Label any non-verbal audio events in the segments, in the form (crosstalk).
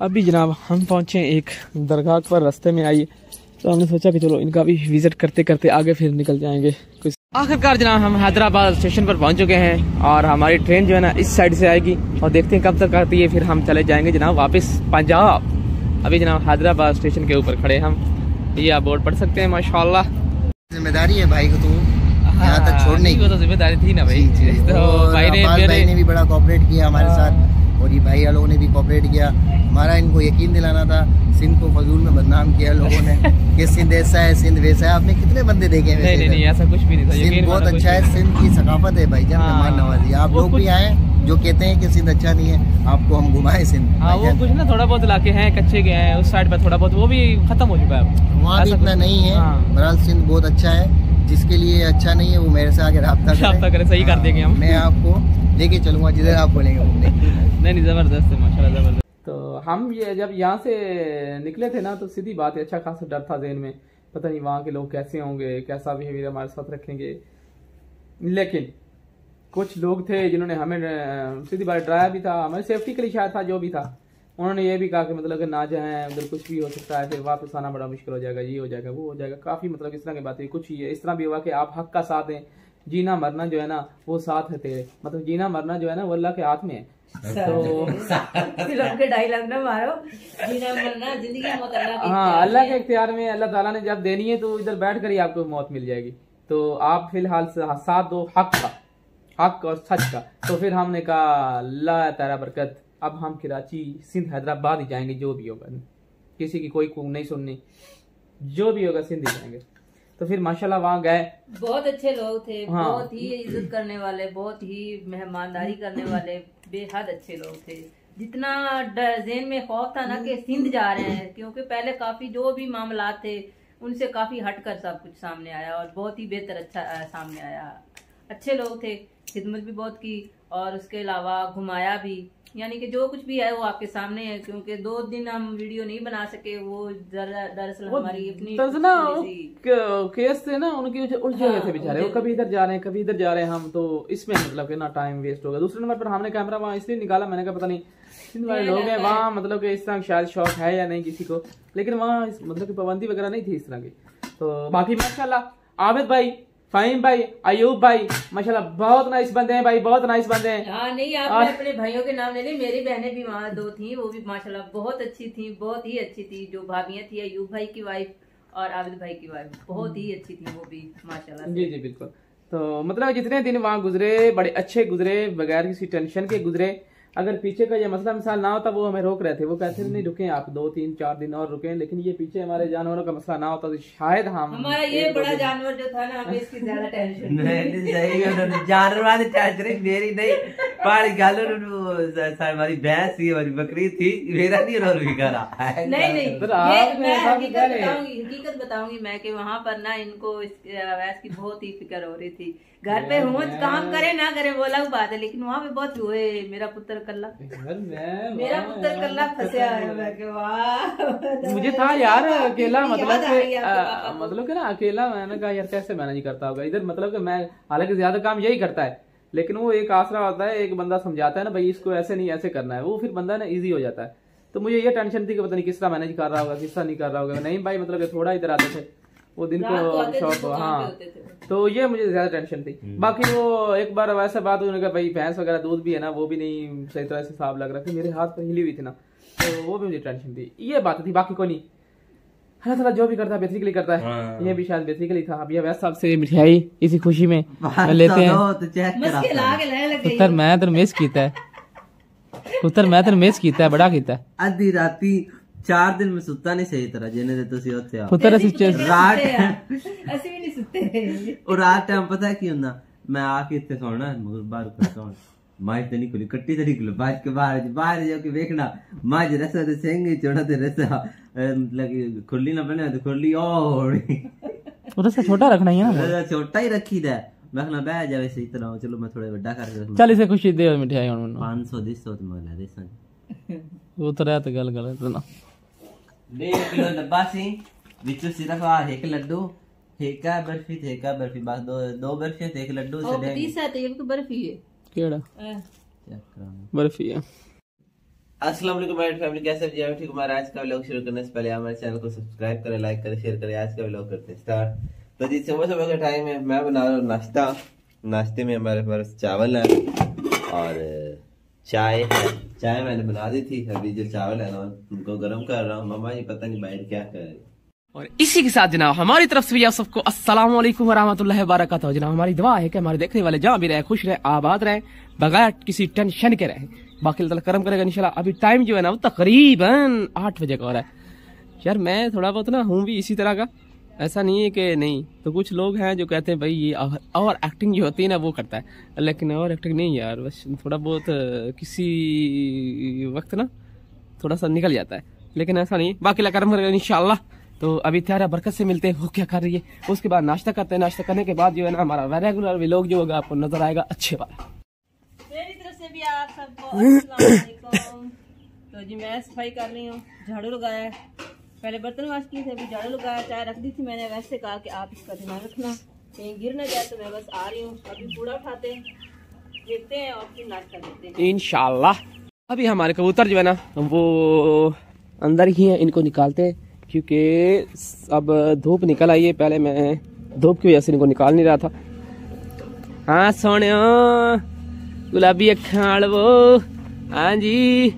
अभी जनाब हम पहुँचे एक दरगाह पर रास्ते में आई तो हमने सोचा कि चलो इनका भी विज़िट करते करते आगे फिर निकल जाएँगे। कुछ आखिरकार जनाब हम हैदराबाद स्टेशन पर पहुँच चुके हैं और हमारी ट्रेन जो है ना इस साइड से आएगी और देखते हैं कब तक आती है। फिर हम चले जाएँगे जनाब वापस पंजाब। अभी जनाब हैदराबाद स्टेशन के ऊपर खड़े हम। ये आप बोर्ड पढ़ सकते हैं माशाल्लाह। ज़िम्मेदारी है भाई को तू। यहाँ तक छोड़ने की। तो ज़िम्मेदारी थी ना भाई। तो भाई ने भी बड़ा कोऑपरेट किया हमारे हाँ। साथ। और ये भाई लोगों ने भी कोऑपरेट किया। हमारा इनको यकीन दिलाना था सिंध को फजूल में बदनाम किया लोगों ने। (laughs) कि सिंध ऐसा है सिंध वैसा है। आपने कितने बंदे देखे हैं नहीं नहीं ऐसा कुछ भी नहीं था। सिंध बहुत अच्छा है सिंध की सकाफत है भाई जान हाँ। मेहमान नवाजी। आप लोग भी आए जो कहते हैं कि सिंध अच्छा नहीं है आपको हम घुमाए सिंध। हाँ वो कुछ ना थोड़ा बहुत इलाके हैं कच्चे के हैं उस साइड पर थोड़ा बहुत वो भी खत्म हो चुका है वहाँ भी इतना नहीं है। हाँ। बहरहाल सिंध बहुत अच्छा है। जिसके लिए अच्छा नहीं है वो मेरे से आगे करे। रब्ता सही कर हाँ, देंगे हम। मैं आपको लेके चलूँगा जिधर आप बोलेंगे घूमने नहीं नहीं ज़बरदस्त है माशाल्लाह ज़बरदस्त। तो हम ये जब यहाँ से निकले थे ना तो सीधी बात है अच्छा खासा डर था जहन में। पता नहीं वहाँ के लोग कैसे होंगे कैसा बिहेवियर हमारे साथ रखेंगे। लेकिन कुछ लोग थे जिन्होंने हमें सीधी बात डराया भी था हमारी सेफ्टी के लिए शायद था जो भी था। उन्होंने ये भी कहा कि मतलब कि ना जाए उधर कुछ भी हो सकता है फिर वापस आना बड़ा मुश्किल हो जाएगा ये हो जाएगा वो हो जाएगा। काफ़ी मतलब इस तरह की बातें कुछ ही है इस तरह भी हुआ कि आप हक का साथ दें। जीना मरना जो है ना वो साथ है तेरे। मतलब जीना मरना जो है ना वो अल्लाह के हाथ में है। तो फ़िल्म के डायलॉग ना मारो। जीना मरना ज़िंदगी मौत अल्लाह हाँ अल्लाह के इख्तियार में अल्लाह ताला ने जब देनी है तो इधर बैठ कर ही आपको मौत मिल जाएगी। तो आप फ़िलहाल साथ दो हक का हक और सच का। तो फिर हमने कहा अल्लाह तारा बरकत। अब हम कराची सिंध हैदराबाद ही जाएँगे जो भी होगा। किसी की कोई को नहीं सुननी। जो भी होगा सिंध ही जाएँगे। तो फिर माशाल्लाह वहाँ गए। बहुत अच्छे लोग थे हाँ। बहुत ही इज़्ज़त करने वाले बहुत ही मेहमानदारी करने वाले बेहद अच्छे लोग थे। जितना जेन में खौफ था ना कि सिंध जा रहे हैं क्योंकि पहले काफ़ी जो भी मामला थे उनसे काफ़ी हटकर सब कुछ सामने आया और बहुत ही बेहतर अच्छा सामने आया। अच्छे लोग थे खिदमत भी बहुत की और उसके अलावा घुमाया भी। यानी कि जो कुछ भी है वो आपके सामने है क्योंकि दो दिन हम वीडियो नहीं बना सके वो दरअसल हमारी अपनी ना सी- केस थे ना उनकी उलझ हुए थे हाँ, बेचारे। वो कभी इधर जा रहे हैं कभी इधर जा रहे हैं हम तो इसमें मतलब कि ना टाइम वेस्ट होगा दूसरे नंबर पर हमने कैमरा वहाँ इसलिए निकाला मैंने कहा पता नहीं वाले लोग हैं वहाँ मतलब कि इस तरह शायद शौक है या नहीं किसी को। लेकिन वहाँ मतलब की पाबंदी वगैरह नहीं थी इस तरह की। तो बाकी माशाल्लाह आबिद भाई फाहिम भाई अयूब भाई माशाल्लाह बहुत नाइस बंदे हैं भाई बहुत नाइस बंदे हैं। हाँ नहीं और- आपने अपने भाइयों के नाम ले लिए। मेरी बहनें भी वहाँ दो थी वो भी माशाल्लाह बहुत अच्छी थी बहुत ही अच्छी थी जो भाभियाँ थी अयूब भाई की वाइफ और आबिद भाई की वाइफ बहुत ही अच्छी थी वो भी माशाल्लाह से। जी जी बिल्कुल। तो मतलब जितने दिन वहाँ गुजरे बड़े अच्छे गुजरे बगैर किसी टेंशन के गुजरे अगर पीछे का ये मसला मिसाल ना होता वो हमें रोक रहे थे। वो कहते थे नहीं रुके आप दो तीन चार दिन और रुके लेकिन ये पीछे हमारे जानवरों का मसला ना होता तो शायद हम हमारा ये बड़ा जानवर जो था ना इसकी ज़्यादा टेंशन तो जानवर टेंशन मेरी नहीं। पहाड़ी गालो हमारी भैंस थी हमारी बकरी थी मेरा नहीं और भी करा। नहीं हकीकत बताऊँगी मैं की वहाँ पर ना इनको भैंस की बहुत ही फ़िक्र हो रही थी। घर पे हूँ काम करे ना करे वो अलग बात है लेकिन वहाँ पे बहुत हुए मेरा पुत्र कल्ला। मेरा पुत्र कल्ला फंसे पता मैं कि वाह। मुझे था यार अकेला मतलब को। मतलब कि ना अकेला मैंने कहा यार कैसे मैनेज करता होगा? इधर मतलब कि मैं हालाँकि ज़्यादा काम यही करता है लेकिन वो एक आसरा होता है एक बंदा समझाता है ना भाई इसको ऐसे नहीं ऐसे करना है। वो फिर बंदा ना इजी हो जाता है। तो मुझे ये टेंशन थी कि पता नहीं किस तरह मैनेज कर रहा होगा किस तरह नहीं कर रहा होगा। नहीं भाई मतलब थोड़ा इधर आते थे। वो दिन को शॉप हाँ। तो ये मुझे ज़्यादा टेंशन थी। हम्म। बाकी वो एक बार वैसे बात उन्होंने कहा भाई भैंस वगैरह दूध भी है ना वो भी नहीं सही तरह से साफ़ लग रहा था मेरे हाथ पर हिली हुई थी ना तो वो भी मुझे टेंशन थी। ये बात थी बाकी को नहीं। अल्लाह ताला जो भी करता है बेहतरी के लिए करता है। हाँ। ये भी शायद बेहतरी के लिए था। अब ये वैसे आपसे मिठाई इसी खुशी में लेते हैं। पुत्र मैं तो मिस किया है। पुत्र मैं तेरे मिस कीता है बड़ा किया है। आधी राती 4 ਦਿਨ ਮੈਂ ਸੁੱਤਾ ਨਹੀਂ ਸਹੀ ਤਰ੍ਹਾਂ ਜਿੰਨੇ ਦੇ ਤੁਸੀਂ ਉੱਥੇ ਆ ਪੁੱਤਰ ਅਸੀਂ ਰਾਤ ਅਸੀਂ ਵੀ ਨਹੀਂ ਸੁੱਤੇ। ਉਹ ਰਾਤ ਟਾਈਮ ਪਤਾ ਕੀ ਹੁੰਦਾ? ਮੈਂ ਆ ਕੇ ਇੱਥੇ ਸੌਣਾ ਮਗਰ ਬਾਹਰ ਕਰ ਸੌਣਾ। ਮਾਝ ਤੇ ਨਹੀਂ ਖੁੱਲੀ ਕੱਟੀ ਤੇ ਨਹੀਂ ਖੁੱਲੀ ਬਾਅਦ ਕੇ ਬਾਹਰ ਬਾਹਰ ਜਾ ਕੇ ਵੇਖਣਾ। ਮਾਝ ਰਸਾ ਤੇ ਸਿੰਘ ਚੋਣਾ ਤੇ ਰਸਾ ਮਤਲਬ ਕਿ ਖੁੱਲੀ ਨਾ ਬਣਿਆ ਤੇ ਖੁੱਲੀ ਉਹ ਹੋਣੀ। ਉਹ ਰਸਾ ਛੋਟਾ ਰੱਖਣਾ ਹੀ ਹੈ ਨਾ ਰਸਾ ਛੋਟਾ ਹੀ ਰੱਖੀਦਾ। ਮੈਂ ਕਿਹਾ ਬਹਿ ਜਾਵੇ ਸਹੀ ਤਰ੍ਹਾਂ ਚਲੋ ਮੈਂ ਥੋੜਾ ਵੱਡਾ ਕਰਕੇ ਚੱਲ ਇਸੇ ਖੁਸ਼ੀ ਦੇ ਮਿਠਾਈ ਹੁਣ ਮੈਨੂੰ। 500 ਦੀ 100 ਤੇ ਮੈਂ ਲੈ ਦੇ ਸਾਂ ਪੁੱਤਰ ਹੈ ਤੇ ਗੱਲ ਗਲਤ ਨਾ किलो डब्बा सी बिच सिर्फ़ एक लड्डू ठेका बर्फ़ी ठेका बर्फ़ी बस दो दो बर्फ़ी एक लड्डू से है तो बर्फ़ी है केड़ा बर्फ़ी है फैमिली कैसे जी ठीक आज का शुरू करने से पहले हमारे चैनल को सब्सक्राइब करें लाइक करें शेयर करें। आज का करते हैं स्टार्ट तो जी सुबह सुबह का टाइम है। मैं बना रहा हूँ नाश्ता। नाश्ते में हमारे पास चावल है और चाय है। चाय मैंने बना दी थी अभी जो चावल है ना, उनको गर्म कर रहा हूँ। मम्मा जी, पता नहीं बाहर क्या कर रही और इसी के साथ जनाब, हमारी तरफ़ से भी आप सबको अस्सलाम वालेकुम वरहमतुल्लाहि वबरकातुहू। जनाब, हमारी दुआ है कि हमारे देखने वाले जहाँ भी रहे, खुश रहे, आबाद रहे, बगैर किसी टेंशन के रहे। बाकी अल्लाह करम करेगा, इंशाल्लाह। अभी टाइम जो है ना, वो तकरीबन आठ बजे का हो रहा है। यार, मैं थोड़ा बहुत ना हूँ भी इसी तरह का। ऐसा नहीं है कि नहीं। तो कुछ लोग हैं जो कहते हैं भाई ये और, एक्टिंग जो होती है ना वो करता है। लेकिन और एक्टिंग नहीं यार बस थोड़ा बहुत किसी वक्त ना थोड़ा सा निकल जाता है। लेकिन ऐसा नहीं बाकी अल्लाह करम करेगा इंशाल्लाह। तो अभी त्यारा बरकत से मिलते हैं। वो क्या कर रही है? उसके बाद नाश्ता करते हैं। नाश्ता करने के बाद जो है ना हमारा रेगुलर व्लॉग जो होगा आपको नज़र आएगा अच्छे भी सबको तो जी मैं सफ़ाई कर रही हूँ। झाड़ू लगाया पहले बर्तन वाश किए थे, अभी झाड़ू लगाया, चाय रख दी थी मैंने, वैसे कहा कि आप इसका ध्यान रखना। कहीं गिर ना जाए तो मैं बस आ रही हूँ। अभी कूड़ा उठाते देखते हैं और फिर नाश्ता करते हैं। इंशाल्लाह। अभी हमारे कबूतर जो है ना, वो अंदर ही हैं, इनको निकालते हैं, क्योंकि अब धूप निकल आई है। पहले मैं धूप की वजह से इनको निकाल नहीं रहा था। हाँ सोने गुलाबी अखां वो। हाँ जी।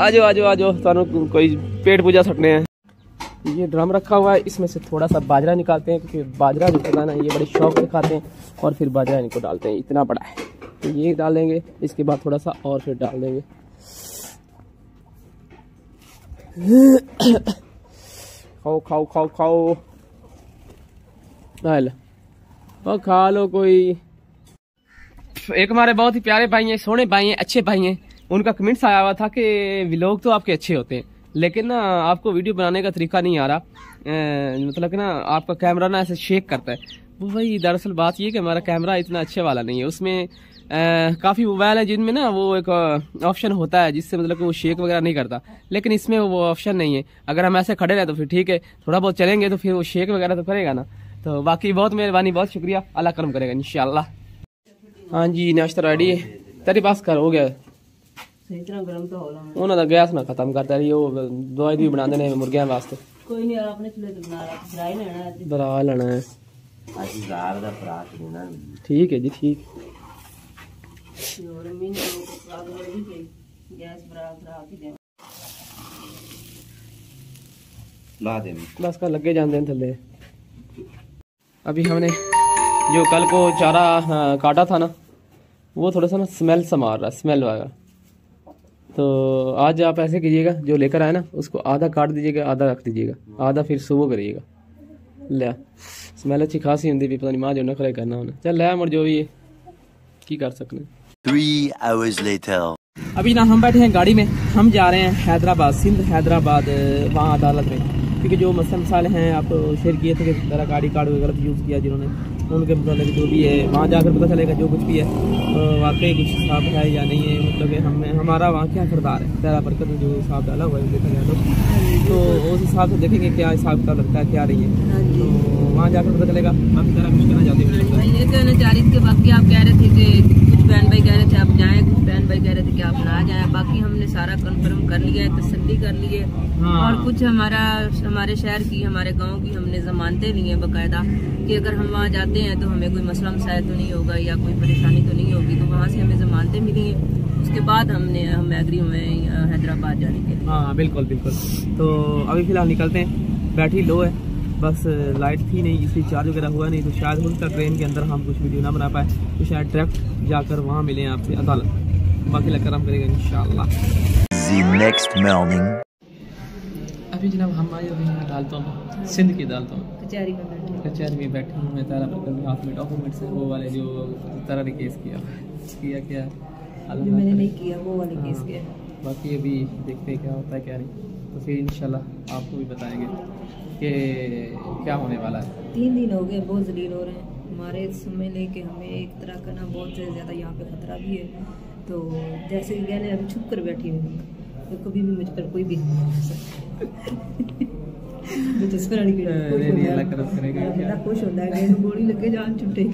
आजो आजो आजो, थानू कोई पेट पूजा सटने हैं। ये ड्रम रखा हुआ है इसमें से थोड़ा सा बाजरा निकालते हैं क्योंकि बाजरा जो होता है ना ये बड़े शौक से खाते हैं और फिर बाजरा इनको डालते हैं इतना बड़ा है। तो ये डालेंगे इसके बाद थोड़ा सा और फिर डाल देंगे। खाओ खाओ खाओ खाओ। ओ खा लो कोई। एक हमारे बहुत ही प्यारे भाई हैं सोने भाई हैं अच्छे भाई हैं। उनका कमेंट्स आया हुआ था कि व्लॉग तो आपके अच्छे होते हैं। लेकिन ना आपको वीडियो बनाने का तरीका नहीं आ रहा। अ, मतलब कि ना आपका कैमरा ना ऐसे शेक करता है। वो भाई दरअसल बात ये कि हमारा कैमरा इतना अच्छे वाला नहीं है। उसमें काफ़ी मोबाइल है जिनमें ना वो एक ऑप्शन होता है जिससे मतलब कि वो शेक वगैरह नहीं करता। लेकिन इसमें वो ऑप्शन नहीं है। अगर हम ऐसे खड़े रहे तो फिर ठीक है। थोड़ा बहुत चलेंगे तो फिर वो शेक वगैरह तो करेगा ना। तो बाकी बहुत मेहरबानी बहुत शुक्रिया। अल्लाह करम करेगा इंशाल्लाह। हाँ जी नाश्ता रेडी है तेरे पास कर हो गया। सही तरह गर्म तो हो रहा है ਉਹਨਾਂ ਦਾ ਗੈਸ ਨਾ ਖਤਮ ਕਰਦਾ ਰਹੀ ਉਹ ਦਵਾਈ ਵੀ ਬਣਾਉਂਦੇ ਨੇ ਮੁਰਗਿਆਂ ਵਾਸਤੇ कोई नहीं आपने चूल्हे तो बना रहा फ्राई लेना है आज ਬਰਾ ਲੈਣਾ ਹੈ ਅੱਜ ਜ਼ਾਰ ਦਾ ਫਰਾਕ ਨਹੀਂ ਨਾ ਠੀਕ ਹੈ ਜੀ ਠੀਕ और मीन तो आग लगी गई गैस बरा बरा की दे ਲਾ ਦੇ बस का लगे जाते हैं थल्ले अभी हमने जो कल को चारा हाँ, काटा था ना वो थोड़ा सा ना स्मेल सा मार रहा है स्मेल वाला तो आज आप ऐसे कीजिएगा जो लेकर आए ना उसको आधा काट दीजिएगा आधा रख दीजिएगा आधा फिर सुबह करिएगा। ले स्मेल अच्छी खासी होंगी भी पता नहीं माँ जो ना खड़े करना होना। चल ले मुड़ जो भी है की कर सकने। Hours later. अभी ना हम बैठे हैं गाड़ी में हम जा रहे हैं हैदराबाद सिंध हैदराबाद वहाँ अदालत में। क्योंकि जो मसले मसाले हैं आप शेयर किए थे कि तरह गाड़ी कार्ड गलत यूज़ किया जिन्होंने उनके मतलब जो भी है वहाँ जाकर पता चलेगा जो कुछ भी है वाकई कुछ साफ़ है या नहीं है मतलब कि हम हमारा वहाँ क्या किरदार है? तेरा बरकत में जो हिसाब डाला हुआ है देखा जाए तो। तो उस हिसाब से देखेंगे क्या हिसाब किताब लगता है क्या नहीं है। तो वहाँ जाकर पता चलेगा बाकी तरह कुछ कहना चाहते हैं। मैं ये कहना चाह रही थी कि बाकी आप कह रहे थे कि कुछ बहन भाई कह रहे थे आप जाएँ कुछ बहन भाई कह रहे थे कि आप ना जाएँ। बाकी हमने सारा कंफर्म कर लिया है तसल्ली कर ली है। हाँ। और कुछ हमारा हमारे शहर की हमारे गाँव की हमने जमानतें ली हैं बाकायदा कि अगर हम वहाँ जाते हैं तो हमें कोई मसला मसायल तो नहीं होगा या कोई परेशानी तो नहीं होगी। तो वहाँ से हमें जमानतें मिली हैं। उसके बाद हमने हम एग्री हुए हैं हैदराबाद जाने के लिए। हाँ बिल्कुल बिल्कुल। तो अभी फ़िलहाल निकलते हैं। बैटरी लो है। बस लाइट थी नहीं इसलिए चार्ज वगैरह हुआ नहीं। तो शायद हो सकता ट्रेन के अंदर हम कुछ वीडियो ना बना पाए। तो शायद डायरेक्ट जाकर वहाँ मिलें आपसे अदालत। बाकी लग हम करेगा इंशाल्लाह। The next morning. अभी जनाब हम आए हुए हैं अदालतों में सिंध की अदालतों में। कचहरी में बैठे कचहरी में बैठे हुए हैं तारा पर हाथ में डॉक्यूमेंट्स हैं वो वाले जो तारा ने केस किया। किया क्या? अल्लाह जो मैंने नहीं किया वो वाले केस हाँ। के बाकी अभी देखते हैं क्या होता है क्या नहीं। तो फिर इंशाल्लाह आपको भी बताएँगे कि क्या होने वाला है। तीन दिन हो गए बहुत जलील हो रहे हैं। हमारे समय लेके हमें एक तरह का ना बहुत ज़्यादा यहाँ पे खतरा भी है। तो जैसे कि कहने अभी छुप कर बैठी हुई हूँ तो कभी भी मुझ पर कोई भी हमला सकता। (laughs) तो खुश नहीं, होता है। अल्लाह हाँ, खुश होता है गोली लगे जान छुटे (laughs)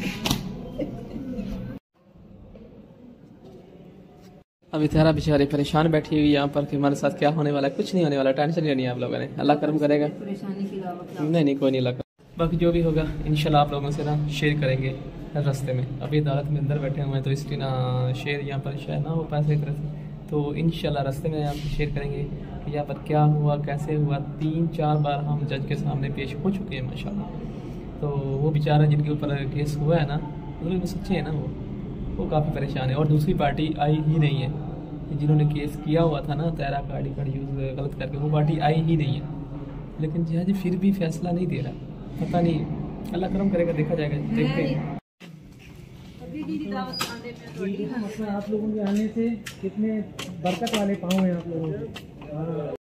अभी तेरा बेचारे परेशान बैठी हुई यहाँ पर कि हमारे साथ क्या होने वाला है? कुछ नहीं होने वाला टेंशन नहीं लेनी आप लोगों ने। अल्लाह करम करेगा। परेशानी के अलावा नहीं नहीं कोई नहीं लगा बाकी जो भी होगा, इंशाल्लाह आप लोगों से ना शेयर करेंगे रास्ते में। अभी अदालत में अंदर बैठे हुए हैं तो इसलिए ना शेयर यहाँ पर शायद ना हो पाए सही तरह से। तो इंशाल्लाह रास्ते में आप शेयर करेंगे कि यहाँ पर क्या हुआ, कैसे हुआ। तीन, चार बार हम जज के सामने पेश हो चुके हैं, माशाल्लाह। तो वो बेचारा जिनके ऊपर केस हुआ है ना मतलब सच्चे हैं ना वो। वो काफ़ी परेशान है। और दूसरी पार्टी आई ही नहीं है। जिन्होंने केस किया हुआ था ना, तैरा का कार्ड यूज़ गलत करके, वो पार्टी आई ही नहीं है। लेकिन जज फिर भी फैसला नहीं दे रहा। पता नहीं अल्लाह करम करेगा देखा जाएगा देखते हैं। मतलब आप लोगों के आने से कितने बरकत वाले पाँव हैं आप लोगों के।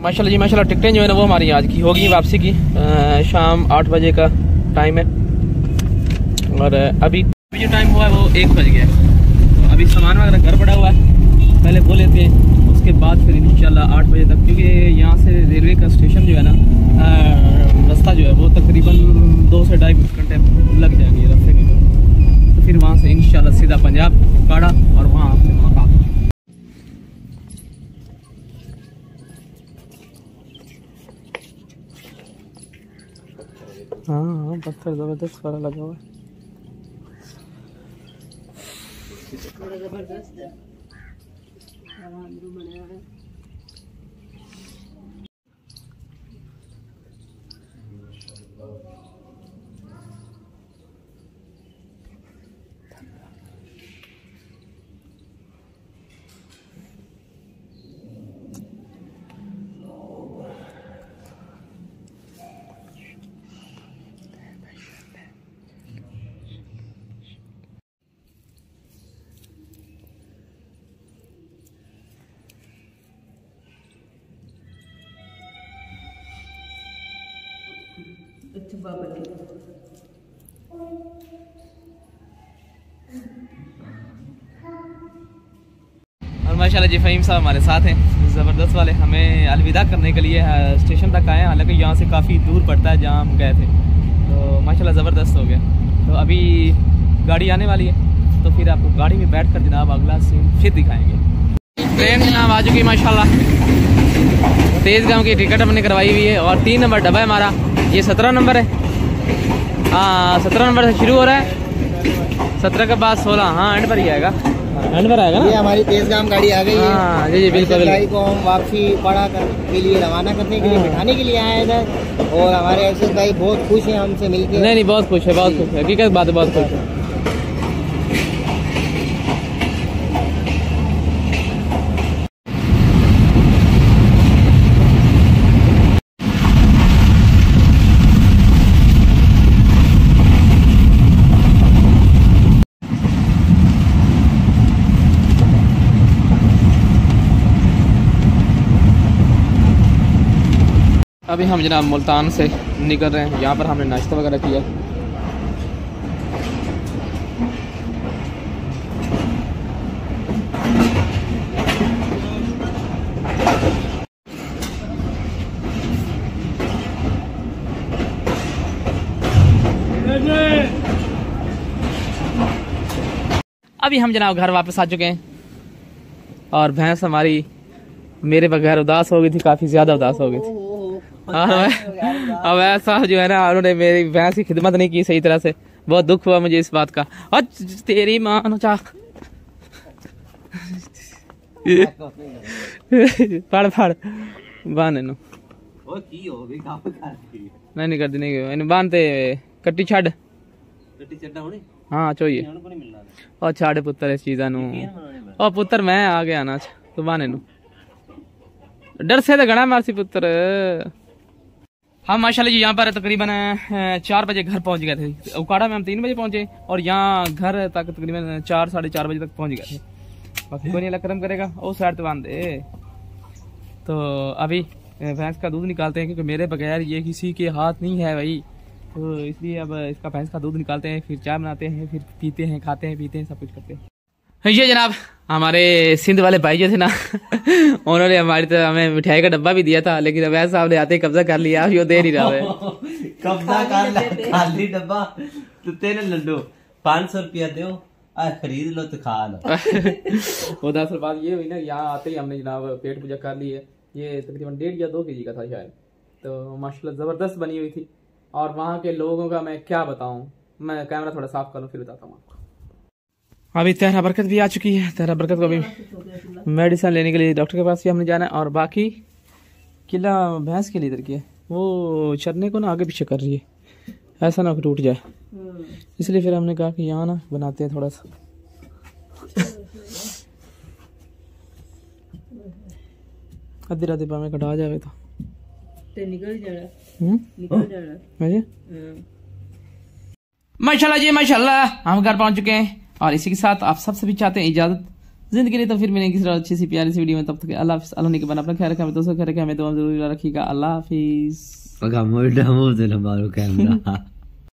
माशाल्लाह जी माशाल्लाह टिकटें जो है ना वो हमारी आज की होगी वापसी की। अ, शाम आठ बजे का टाइम है। और अभी अभी जो टाइम हुआ है वो एक बज गया। है तो अभी सामान वगैरह घर पड़ा हुआ है। पहले वो लेते हैं उसके बाद फिर इंशाल्लाह आठ बजे तक क्योंकि यहाँ से रेलवे का स्टेशन जो है ना रास्ता जो है वो तकरीबन दो से ढाई घंटे लग जाएँगे रास्ते में। तो फिर वहाँ से इंशाल्लाह सीधा पंजाब काड़ा और वहाँ आपसे मुलाकात हाँ हाँ पत्थर ज़बरदस्त वाला लगा हुआ है। बड़ा है है बाबा जी और माशाल्लाह जी फ़हीम साहब हमारे साथ हैं। ज़बरदस्त वाले। हमें अलविदा करने के लिए स्टेशन तक आए हैं। हालाँकि यहाँ से काफ़ी दूर पड़ता है जहाँ हम गए थे। तो माशाल्लाह ज़बरदस्त हो गया। तो अभी गाड़ी आने वाली है। तो फिर आपको गाड़ी में बैठ कर जनाब अगला सीन फिर दिखाएँगे। ट्रेन जनाब आ चुकी माशाल्लाह। तेज़ गाँव की टिकट हमने करवाई हुई है और तीन नंबर डब्बा है हमारा। ये सत्रह नंबर है। हाँ सत्रह नंबर से शुरू हो रहा है। सत्रह के बाद सोलह। हाँ एंड पर ही आएगा। एंड पर आएगा ना? ये हमारी तेज गाम गाड़ी आ गई है। हाँ जी जी बिल्कुल बिल्कुल। गाड़ी को हम वापसी पड़ा कर, के लिए रवाना करने के लिए बिठाने के लिए आए हैं। इधर और हमारे एक्सेस भाई बहुत खुश है हमसे मिलके। नहीं नहीं बहुत खुश है बहुत खुश है। हकीकत बात है बहुत खुश है। अभी हम जनाब मुल्तान से निकल रहे हैं। यहाँ पर हमने नाश्ता वगैरह किया। अभी हम जनाब घर वापस आ चुके हैं। और भैंस हमारी मेरे बगैर उदास हो गई थी, काफ़ी ज़्यादा उदास हो गई थी। हाँ, अब ऐसा जो है ना उन्होंने मेरी भैंस की खिदमत नहीं की सही तरह से। बहुत दुख हुआ मुझे इस बात का। और तेरी माँ चाह पढ़ पढ़ बाँध इन नहीं नहीं कर दी। हाँ, नहीं बांधते कट्टी छड़ हाँ चोइए और छाड़े पुत्र इस चीज़ा और पुत्र मैं आ गया ना तू बाँध इन डर से तो घना मारसी पुत्र। हम माशाल्लाह जी यहाँ पर तकरीबन चार बजे घर पहुँच गए थे। उकाड़ा में हम तीन बजे पहुँचे और यहाँ घर तक तकरीबन चार, साढ़े चार बजे तक पहुँच गए थे। बाकी कोई नहीं करम करेगा। वो साइड तो बाँध तो अभी भैंस का दूध निकालते हैं, क्योंकि मेरे बगैर ये किसी के हाथ नहीं है भाई। तो इसलिए अब इसका भैंस का दूध निकालते हैं, फिर चाय बनाते हैं, फिर पीते हैं, खाते हैं, पीते हैं, सब कुछ करते हैं। ये जनाब हमारे सिंध वाले भाई जो थे ना (laughs) उन्होंने हमारी तरह हमें मिठाई का डब्बा भी दिया था लेकिन अवैध साहब ने आते ही कब्जा कर लिया यो दे नहीं रहा है (laughs) कब्जा कर ले खाली डब्बा। तो तेरे लड्डू पाँच सौ रुपया दो आ खरीद लो तो खा लो। (laughs) वो दरअसल बात ये हुई ना यहाँ आते ही हमने जनाब पेट पूजा कर ली है। ये तकरीबन डेढ़ या दो के जी का था शायद। तो माशाल्लाह ज़बरदस्त बनी हुई थी। और वहाँ के लोगों का मैं क्या बताऊँ? मैं कैमरा थोड़ा साफ़ कर करूँ फिर बताता हूँ। अभी तेहरा बरकत भी आ चुकी है। तेहरा बरकत को अभी मेडिसिन लेने के लिए डॉक्टर के पास भी हमने जाना है और बाकी किला भैंस के लिए इधर की है। वो चरने को ना आगे पीछे कर रही है। ऐसा ना टूट जाए। इसलिए फिर हमने कहा कि यहाँ ना बनाते हैं थोड़ा सा। अद्धी रात में कटा जावे तो। निकल जाना हम्म? निकल जाना हाँ। माशाल्लाह जी माशाल्लाह। हम घर पहुँच चुके हैं। और इसी के साथ आप सबसे भी चाहते हैं इजाज़त, ज़िंदगी नहीं तो फिर मिलेंगे किसी अच्छी सी प्यारी सी वीडियो में, तब तक अल्लाह हाफिज। अल्लाह ने के बना अपना ख्याल रखें दोस्तों ख्याल रखें, हमें दुआ ज़रूर रखिएगा। अल्लाह हाफिज।